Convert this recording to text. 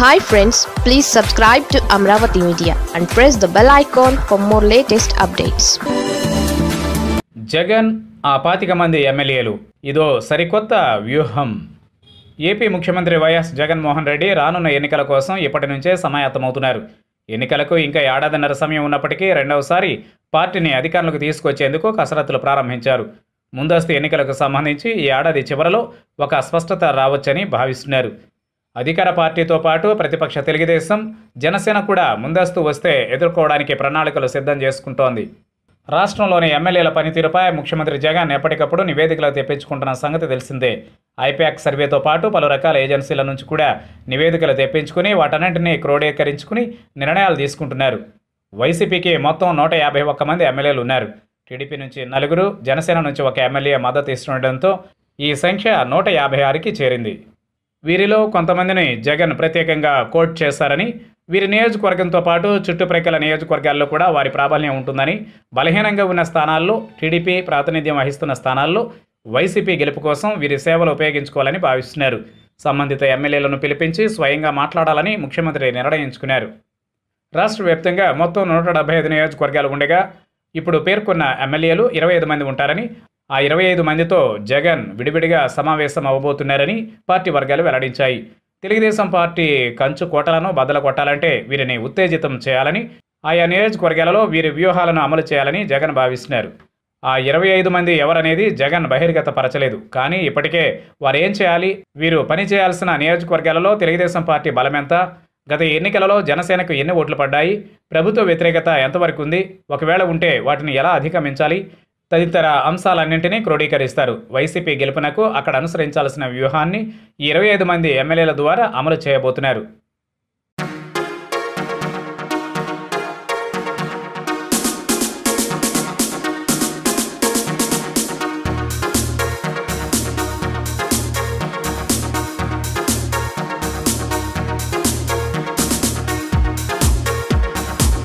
Hi friends please subscribe to Amaravati media and press the bell icon for more latest updates Jagan ఆ పాతిక మంది ఎమ్మెల్యేలు. ఇదో సరికొత్త వ్యూహం. ఏపీ ముఖ్యమంత్రి వైఎస్ జగన్మోహన్ రెడ్డి రానున్న ఎన్నికల కోసం ఇప్పటి నుంచే సమాయత్తమవుతున్నారు. ఎన్నికలకు ఇంకా ఏడాదిన్నర సమయం ఉన్నప్పటికీ రెండవసారి పార్టీని అధికారంలోకి తీసుకొచ్చేందుకు కసరత్తులు ప్రారంభించారు. ముందస్తు ఎన్నికలకు సంబంధించి ఈ ఏడాది చివరలో ఒక స్పష్టత రావచ్చని భావిస్తున్నారు. అధికార పార్టీతో పాటు ప్రతిపక్ష తెలుగుదేశం జనసేన కూడా ముందస్తు వస్తే ఎదుర్కోవడానికి ప్రణాళికలు సిద్ధం చేసుకుంటోంది. రాష్ట్రంలోని ఎమ్మెల్యేల పనితీరుపై ముఖ్యమంత్రి జగన్ ఎప్పటికప్పుడు నివేదికలు తెప్పించుకుంటున్న సంగతి తెలిసిందే. ఐపాక్ సర్వేతో పాటు పలు రకాల ఏజెన్సీల నుంచి కూడా నివేదికలు తెప్పించుకుని వాటన్నింటినీ క్రోడీకరించుకుని నిర్ణయాలు తీసుకుంటున్నారు. వైసీపీకి మొత్తం నూట యాభై ఒక్క మంది ఎమ్మెల్యేలు ఉన్నారు. టీడీపీ నుంచి నలుగురు జనసేన నుంచి ఒక ఎమ్మెల్యే మద్దతు ఇస్తుండటంతో ఈ సంఖ్య నూట యాభై ఆరుకి చేరింది. వీరిలో కొంతమందిని జగన్ ప్రత్యేకంగా కోట్ చేశారని వీరి నియోజకవర్గంతో పాటు చుట్టుప్రక్కల నియోజకవర్గాల్లో కూడా వారి ప్రాబల్యం ఉంటుందని బలహీనంగా ఉన్న స్థానాల్లో టీడీపీ ప్రాతినిధ్యం వహిస్తున్న స్థానాల్లో వైసీపీ గెలుపు కోసం వీరి సేవలు ఉపయోగించుకోవాలని భావిస్తున్నారు. సంబంధిత ఎమ్మెల్యేలను పిలిపించి స్వయంగా మాట్లాడాలని ముఖ్యమంత్రి నిర్ణయించుకున్నారు. రాష్ట్ర వ్యాప్తంగా మొత్తం నూట డెబ్బై ఐదు నియోజకవర్గాలు ఉండగా ఇప్పుడు పేర్కొన్న ఎమ్మెల్యేలు ఇరవై ఐదు మంది ఉంటారని ఆ ఇరవై ఐదు మందితో జగన్ విడివిడిగా సమావేశం అవ్వబోతున్నారని పార్టీ వర్గాలు వెల్లడించాయి. తెలుగుదేశం పార్టీ కంచు కోటలను బద్దలు కొట్టాలంటే వీరిని ఉత్తేజితం చేయాలని ఆయా నియోజకవర్గాలలో వీరి వ్యూహాలను అమలు చేయాలని జగన్ భావిస్తున్నారు. ఆ ఇరవై ఐదు మంది ఎవరనేది జగన్ బహిర్గత పరచలేదు కానీ ఇప్పటికే వారు ఏం చేయాలి? వీరు పని చేయాల్సిన నియోజకవర్గాలలో తెలుగుదేశం పార్టీ బలమెంత? గత ఎన్నికలలో జనసేనకు ఎన్ని ఓట్లు పడ్డాయి? ప్రభుత్వ వ్యతిరేకత ఎంతవరకు ఉంది? ఒకవేళ ఉంటే వాటిని ఎలా అధిగమించాలి? తదితర అంశాలన్నింటినీ క్రోడీకరిస్తారు. వైసీపీ గెలుపునకు అక్కడ అనుసరించాల్సిన వ్యూహాన్ని ఇరవై ఐదు మంది ఎమ్మెల్యేల ద్వారా అమలు చేయబోతున్నారు.